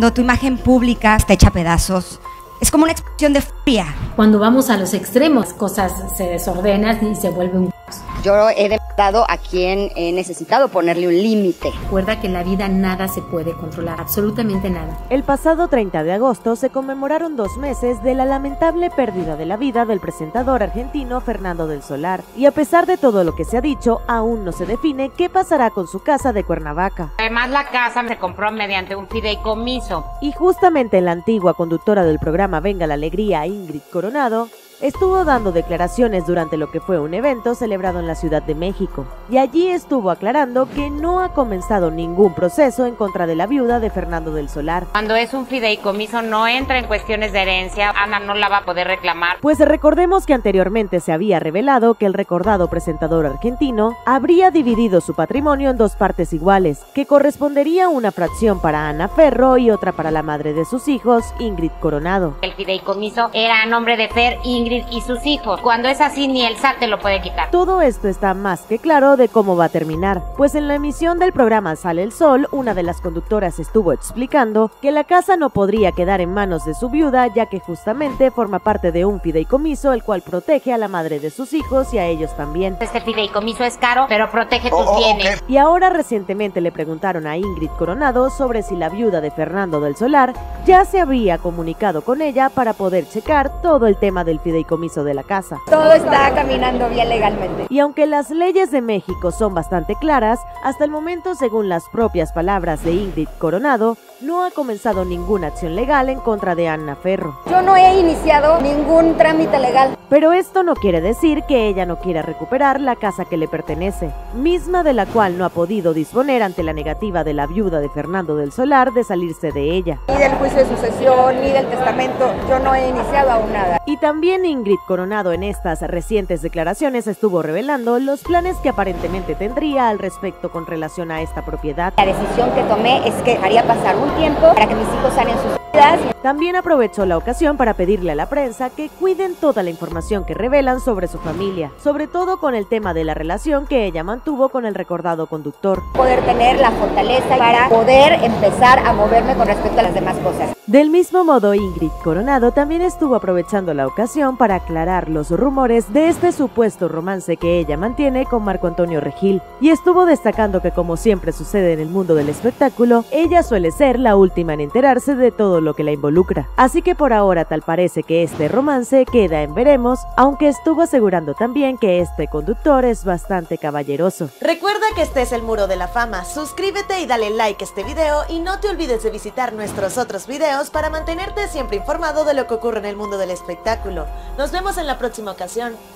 Tu imagen pública está hecha a pedazos, es como una expresión de furia. Cuando vamos a los extremos, cosas se desordenan y se vuelve un yo he demandado a quien he necesitado ponerle un límite. Recuerda que en la vida nada se puede controlar, absolutamente nada. El pasado 30 de agosto se conmemoraron dos meses de la lamentable pérdida de la vida del presentador argentino Fernando del Solar. Y a pesar de todo lo que se ha dicho, aún no se define qué pasará con su casa de Cuernavaca. Además, la casa se compró mediante un fideicomiso. Y justamente la antigua conductora del programa Venga la Alegría, Ingrid Coronado, estuvo dando declaraciones durante lo que fue un evento celebrado en la Ciudad de México, y allí estuvo aclarando que no ha comenzado ningún proceso en contra de la viuda de Fernando del Solar. Cuando es un fideicomiso no entra en cuestiones de herencia, Ana no la va a poder reclamar. Pues recordemos que anteriormente se había revelado que el recordado presentador argentino habría dividido su patrimonio en dos partes iguales, que correspondería una fracción para Ana Ferro y otra para la madre de sus hijos, Ingrid Coronado. El fideicomiso era a nombre de Fer Ingrid y sus hijos. Cuando es así, ni el SAT te lo puede quitar. Todo esto está más que claro de cómo va a terminar, pues en la emisión del programa Sale el Sol, una de las conductoras estuvo explicando que la casa no podría quedar en manos de su viuda, ya que justamente forma parte de un fideicomiso el cual protege a la madre de sus hijos y a ellos también. Este fideicomiso es caro, pero protege tus oh, oh, bienes. Y ahora recientemente le preguntaron a Ingrid Coronado sobre si la viuda de Fernando del Solar ya se había comunicado con ella para poder checar todo el tema del fideicomiso comiso de la casa. Todo está caminando bien legalmente. Y aunque las leyes de México son bastante claras, hasta el momento, según las propias palabras de Ingrid Coronado, no ha comenzado ninguna acción legal en contra de Ana Ferro. Yo no he iniciado ningún trámite legal. Pero esto no quiere decir que ella no quiera recuperar la casa que le pertenece, misma de la cual no ha podido disponer ante la negativa de la viuda de Fernando del Solar de salirse de ella. Ni del juicio de sucesión, ni del testamento, yo no he iniciado aún nada. Y también Ingrid Coronado en estas recientes declaraciones estuvo revelando los planes que aparentemente tendría al respecto con relación a esta propiedad. La decisión que tomé es que haría pasar un tiempo para que mis hijos salen sus vidas. También aprovechó la ocasión para pedirle a la prensa que cuiden toda la información que revelan sobre su familia, sobre todo con el tema de la relación que ella mantuvo con el recordado conductor. Poder tener la fortaleza para poder empezar a moverme con respecto a las demás cosas. Del mismo modo, Ingrid Coronado también estuvo aprovechando la ocasión para aclarar los rumores de este supuesto romance que ella mantiene con Marco Antonio Regil, y estuvo destacando que como siempre sucede en el mundo del espectáculo, ella suele ser la última en enterarse de todo lo que la involucra. Así que por ahora tal parece que este romance queda en veremos, aunque estuvo asegurando también que este conductor es bastante caballeroso. Recuerda que este es el Muro de la Fama, suscríbete y dale like a este video y no te olvides de visitar nuestros otros videos para mantenerte siempre informado de lo que ocurre en el mundo del espectáculo. Nos vemos en la próxima ocasión.